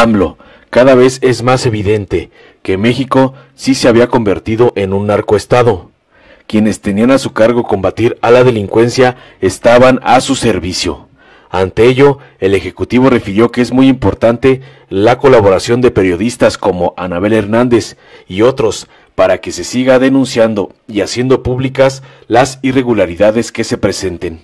AMLO, cada vez es más evidente que México sí se había convertido en un narcoestado. Quienes tenían a su cargo combatir a la delincuencia estaban a su servicio. Ante ello, el Ejecutivo refirió que es muy importante la colaboración de periodistas como Anabel Hernández y otros para que se siga denunciando y haciendo públicas las irregularidades que se presenten.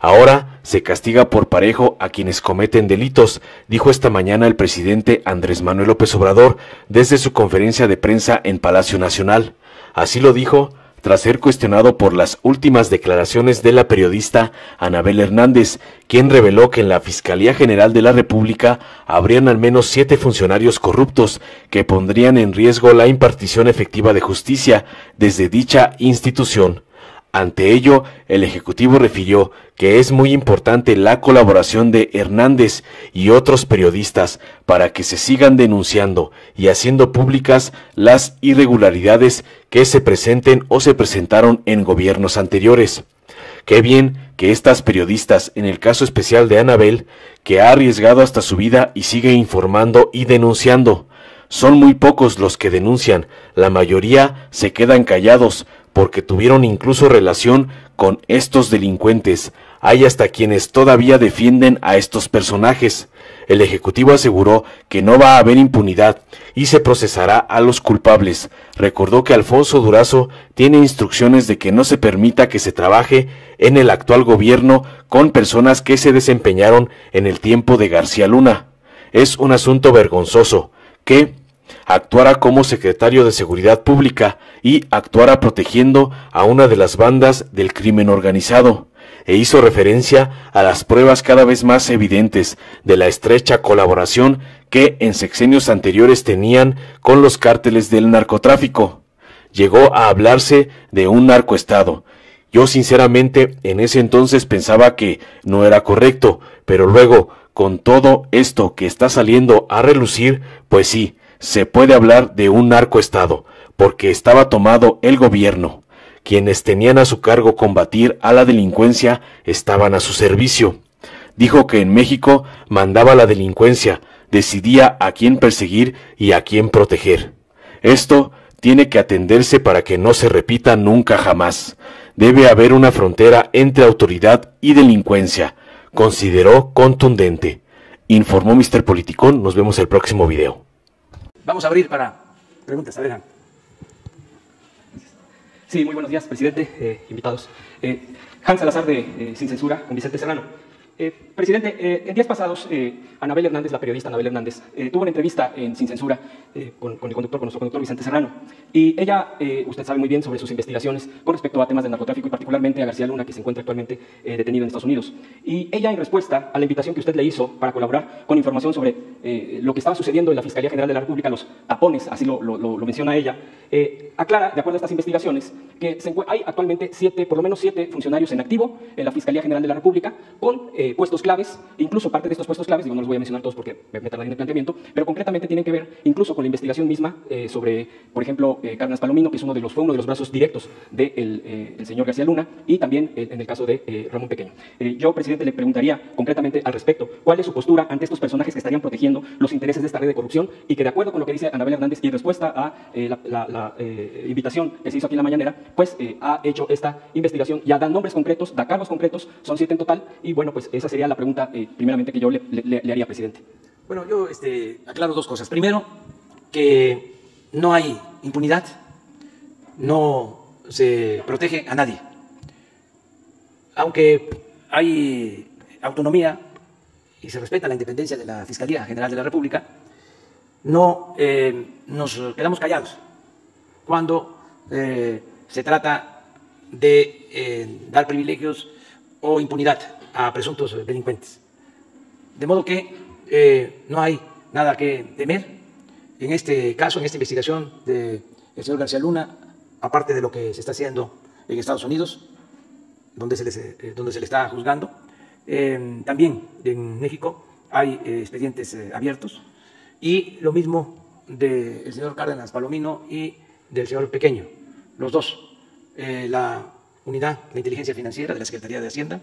Ahora se castiga por parejo a quienes cometen delitos, dijo esta mañana el presidente Andrés Manuel López Obrador desde su conferencia de prensa en Palacio Nacional. Así lo dijo tras ser cuestionado por las últimas declaraciones de la periodista Anabel Hernández, quien reveló que en la Fiscalía General de la República habrían al menos siete funcionarios corruptos que pondrían en riesgo la impartición efectiva de justicia desde dicha institución. Ante ello, el Ejecutivo refirió que es muy importante la colaboración de Hernández y otros periodistas para que se sigan denunciando y haciendo públicas las irregularidades que se presenten o se presentaron en gobiernos anteriores. Qué bien que estas periodistas, en el caso especial de Anabel, que ha arriesgado hasta su vida y sigue informando y denunciando. Son muy pocos los que denuncian, la mayoría se quedan callados, porque tuvieron incluso relación con estos delincuentes. Hay hasta quienes todavía defienden a estos personajes. El Ejecutivo aseguró que no va a haber impunidad y se procesará a los culpables. Recordó que Alfonso Durazo tiene instrucciones de que no se permita que se trabaje en el actual gobierno con personas que se desempeñaron en el tiempo de García Luna. Es un asunto vergonzoso que actuara como secretario de Seguridad Pública y actuara protegiendo a una de las bandas del crimen organizado, e hizo referencia a las pruebas cada vez más evidentes de la estrecha colaboración que en sexenios anteriores tenían con los cárteles del narcotráfico. Llegó a hablarse de un narcoestado. Yo sinceramente en ese entonces pensaba que no era correcto, pero luego, con todo esto que está saliendo a relucir, pues sí, se puede hablar de un narcoestado, porque estaba tomado el gobierno. Quienes tenían a su cargo combatir a la delincuencia estaban a su servicio. Dijo que en México mandaba la delincuencia, decidía a quién perseguir y a quién proteger. Esto tiene que atenderse para que no se repita nunca jamás. Debe haber una frontera entre autoridad y delincuencia, consideró contundente. Informó Mr. Politicón, nos vemos el próximo video. Vamos a abrir para preguntas. Adelante. Sí, muy buenos días, presidente, eh, invitados. Eh, Hans Salazar de eh, Sin Censura, con Vicente Serrano. Eh, presidente, eh, en días pasados, eh, Anabel Hernández, la periodista Anabel Hernández, eh, tuvo una entrevista en Sin Censura eh, con, con el conductor, con nuestro conductor Vicente Serrano. Y ella, eh, usted sabe muy bien sobre sus investigaciones con respecto a temas de narcotráfico y particularmente a García Luna, que se encuentra actualmente detenido en Estados Unidos. Y ella, en respuesta a la invitación que usted le hizo para colaborar con información sobre lo que estaba sucediendo en la Fiscalía General de la República, los tapones, así lo, lo- lo- menciona ella, aclara, de acuerdo a estas investigaciones, que se hay actualmente siete, por lo menos siete funcionarios en activo en la Fiscalía General de la República con eh, puestos claves, incluso parte de estos puestos claves, digo, no los voy a mencionar todos porque me, tardaría en el planteamiento, pero concretamente tienen que ver incluso con la investigación misma eh, sobre, por ejemplo, eh, Cárdenas Palomino, que es uno de los, fue uno de los brazos directos del de el señor García Luna, y también eh, en el caso de eh, Ramón Pequeño. Eh, yo, presidente, le preguntaría concretamente al respecto, ¿cuál es su postura ante estos personajes que estarían protegiendo los intereses de esta red de corrupción y que, de acuerdo con lo que dice Anabel Hernández y respuesta a eh, la, eh, invitación que se hizo aquí en la mañanera, pues eh, ha hecho esta investigación, ya da nombres concretos, da cargos concretos, son siete en total, y bueno, pues esa sería la pregunta, eh, primeramente, que yo le, le- le haría, presidente. Bueno, yo este, aclaro dos cosas. Primero, que no hay impunidad, no se protege a nadie. Aunque hay autonomía y se respeta la independencia de la Fiscalía General de la República, no eh, nos quedamos callados cuando eh, se trata de dar privilegios o impunidad a presuntos delincuentes. De modo que eh, no hay nada que temer en este caso, en esta investigación del señor García Luna, aparte de lo que se está haciendo en Estados Unidos, donde se, eh, donde se le está juzgando. Eh, también en México hay eh, expedientes abiertos y lo mismo del señor Cárdenas Palomino y del señor Pequeño, los dos. La unidad de inteligencia financiera de la Secretaría de Hacienda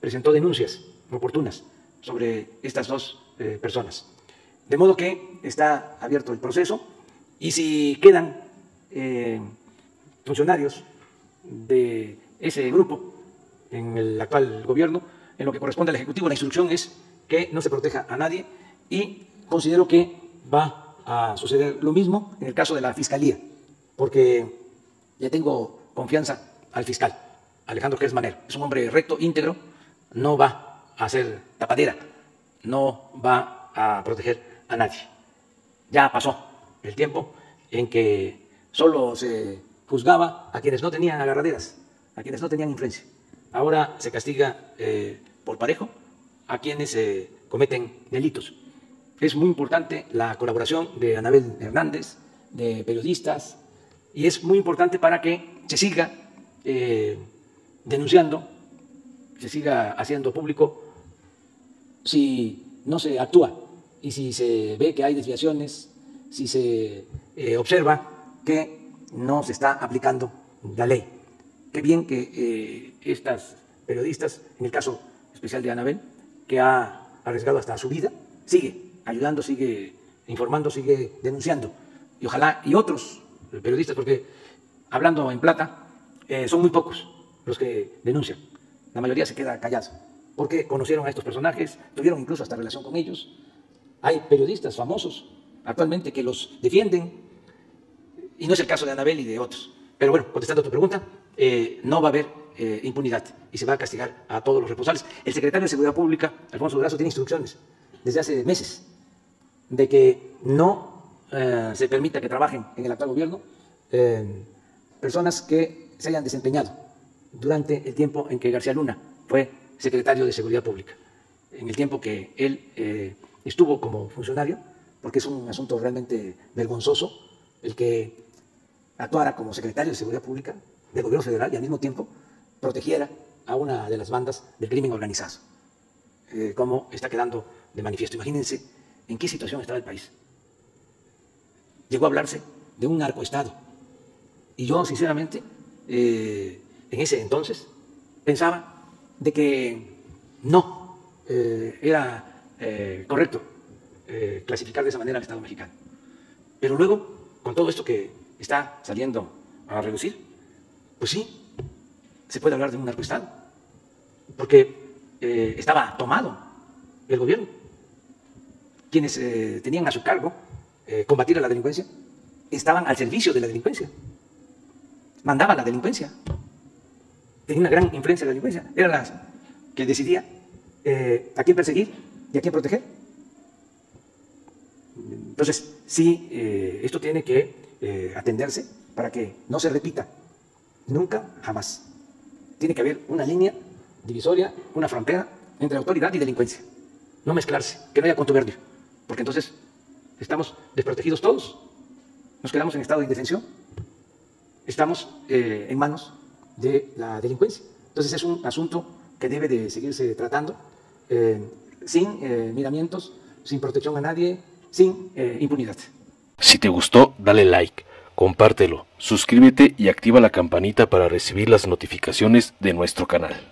presentó denuncias oportunas sobre estas dos eh, personas. De modo que está abierto el proceso y si quedan eh, funcionarios de ese grupo en el actual gobierno, en lo que corresponde al Ejecutivo, la instrucción es que no se proteja a nadie y considero que va a suceder lo mismo en el caso de la Fiscalía, porque ya tengo confianza al fiscal, Alejandro Gers Es un hombre recto, íntegro, no va a hacer tapadera, no va a proteger a nadie. Ya pasó el tiempo en que solo se juzgaba a quienes no tenían agarraderas, a quienes no tenían influencia. Ahora se castiga eh, por parejo a quienes eh, cometen delitos. Es muy importante la colaboración de Anabel Hernández, de periodistas, y es muy importante para que se siga eh, denunciando, se siga haciendo público si no se actúa y si se ve que hay desviaciones, si se eh, observa que no se está aplicando la ley. Qué bien que eh, estas periodistas, en el caso especial de Anabel, que ha arriesgado hasta su vida, sigue ayudando, sigue informando, sigue denunciando. Y ojalá, y otros periodistas, porque hablando en plata, eh, son muy pocos los que denuncian. La mayoría se queda callada, porque conocieron a estos personajes, tuvieron incluso hasta relación con ellos. Hay periodistas famosos actualmente que los defienden, y no es el caso de Anabel y de otros. Pero bueno, contestando a tu pregunta, eh, no va a haber eh, impunidad y se va a castigar a todos los responsables. El secretario de Seguridad Pública, Alfonso Durazo, tiene instrucciones desde hace meses de que no eh, se permita que trabajen en el actual gobierno personas que se hayan desempeñado durante el tiempo en que García Luna fue secretario de Seguridad Pública, en el tiempo que él estuvo como funcionario, porque es un asunto realmente vergonzoso el que actuara como secretario de Seguridad Pública del gobierno federal y al mismo tiempo protegiera a una de las bandas del crimen organizado, eh, como está quedando de manifiesto. Imagínense en qué situación estaba el país. Llegó a hablarse de un narcoestado. Y yo, sinceramente, eh, en ese entonces pensaba de que no eh, era correcto clasificar de esa manera al Estado mexicano. Pero luego, con todo esto que está saliendo a reducir, pues sí, se puede hablar de un narcoestado, porque eh, estaba tomado el gobierno. Quienes eh, tenían a su cargo eh, combatir a la delincuencia estaban al servicio de la delincuencia, mandaban la delincuencia, tenía una gran influencia de la delincuencia, era la que decidía a quién perseguir y a quién proteger. Entonces, sí, esto tiene que atenderse para que no se repita nunca, jamás tiene que haber una línea divisoria, una frontera entre autoridad y delincuencia. No mezclarse, que no haya contubernio, porque entonces estamos desprotegidos todos. Nos quedamos en estado de indefensión. Estamos eh, en manos de la delincuencia. Entonces es un asunto que debe de seguirse tratando eh, sin eh, miramientos, sin protección a nadie, sin impunidad. Si te gustó, dale like compártelo, suscríbete y activa la campanita para recibir las notificaciones de nuestro canal.